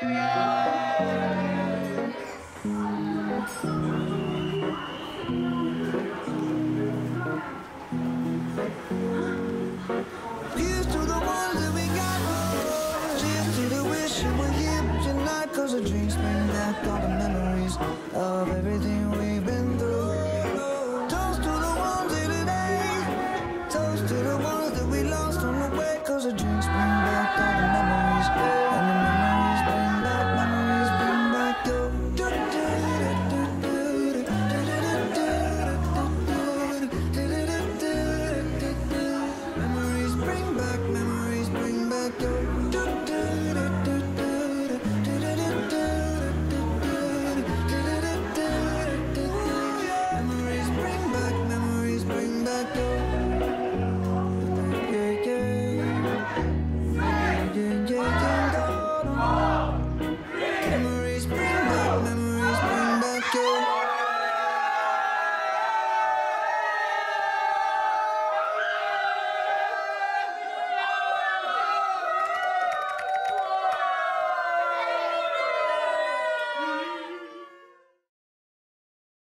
Hallelujah.